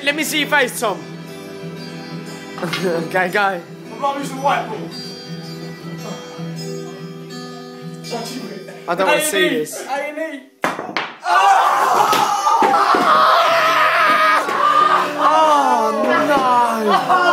Let, let me see your face, Tom. okay, go. I'm not using white balls. I don't want to see this. A&E. Oh no!